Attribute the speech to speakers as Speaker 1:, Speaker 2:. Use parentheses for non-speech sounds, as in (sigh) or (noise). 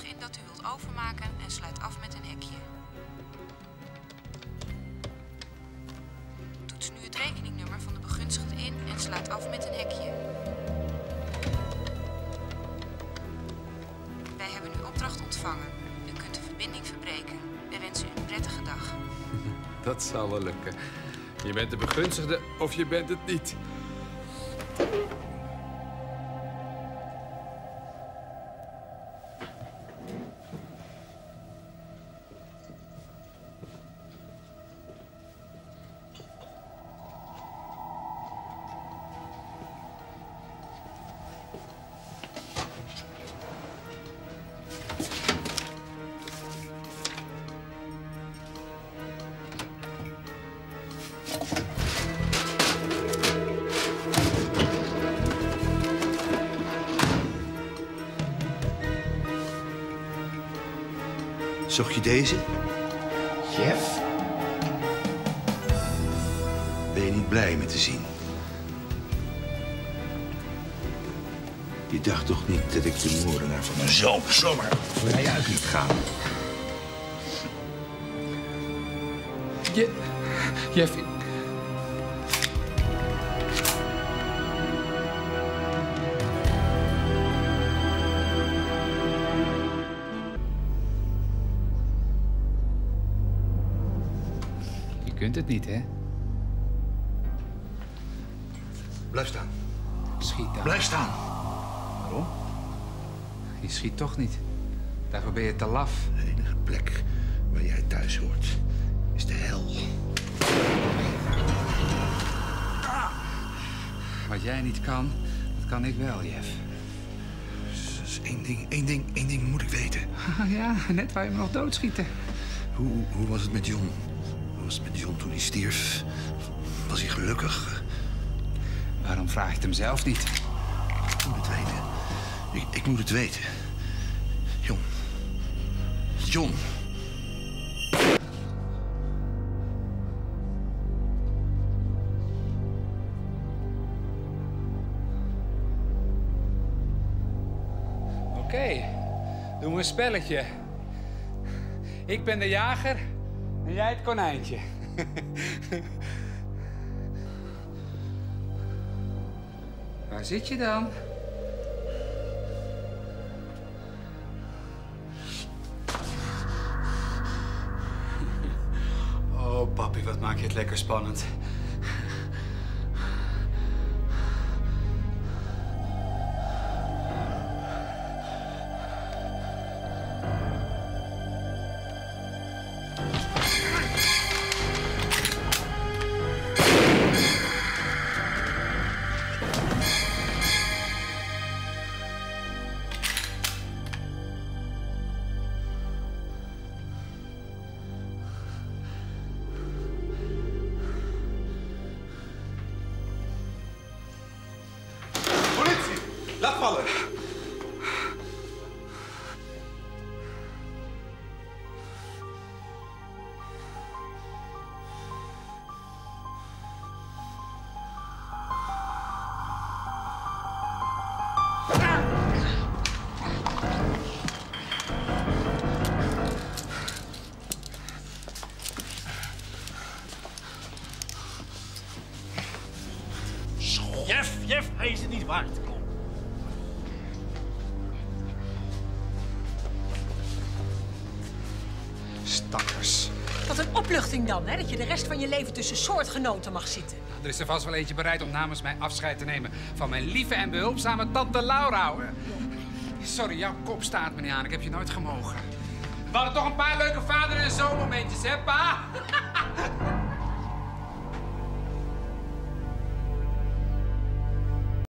Speaker 1: in dat u wilt overmaken en sluit af met een hekje. Toets nu het rekeningnummer van de begunstigde in en sluit af met een hekje. Wij hebben uw opdracht ontvangen. U kunt de verbinding verbreken. Wij wensen u een prettige dag. (laughs)
Speaker 2: Dat zal wel lukken. Je bent de begunstigde of je bent het niet.
Speaker 3: Zocht je deze?
Speaker 4: Jeff?
Speaker 3: Ben je niet blij met te zien? Je dacht toch niet dat ik de moordenaar van mijn zoon zomaar voor mij uit liet gaan?
Speaker 2: Je, Jeff, kunt het niet, hè?
Speaker 3: Blijf staan.
Speaker 2: Schiet dan.
Speaker 3: Blijf staan.
Speaker 2: Waarom? Je schiet toch niet. Daarvoor ben je te laf.
Speaker 3: De enige plek waar jij thuis hoort is de hel.
Speaker 2: Wat jij niet kan, dat kan ik wel, Jeff.
Speaker 3: Dus één ding, één ding, één ding moet ik weten. (laughs)
Speaker 2: Ja, net waar je me nog doodschieten.
Speaker 3: Hoe, hoe was het met John? Was met John toen hij stierf? Was hij gelukkig?
Speaker 2: Waarom vraag je het hem zelf niet?
Speaker 3: Ik moet het weten. Ik, ik moet het weten. John. John.
Speaker 2: Oké, doen we een spelletje. Ik ben de jager en jij het konijntje. Waar zit je dan? Oh, papi, wat maak je het lekker spannend.
Speaker 5: Laat vallen!
Speaker 6: Jeff, Jeff, hij is het niet waard.
Speaker 2: Stakkers.
Speaker 7: Wat een opluchting dan, hè? Dat je de rest van je leven tussen soortgenoten mag zitten.
Speaker 2: Er is er vast wel eentje bereid om namens mij afscheid te nemen van mijn lieve en behulpzame tante Laura. hoor. Sorry, jouw kop staat me niet aan. Ik heb je nooit gemogen. We hadden toch een paar leuke vader- en zoonmomentjes, hè, pa?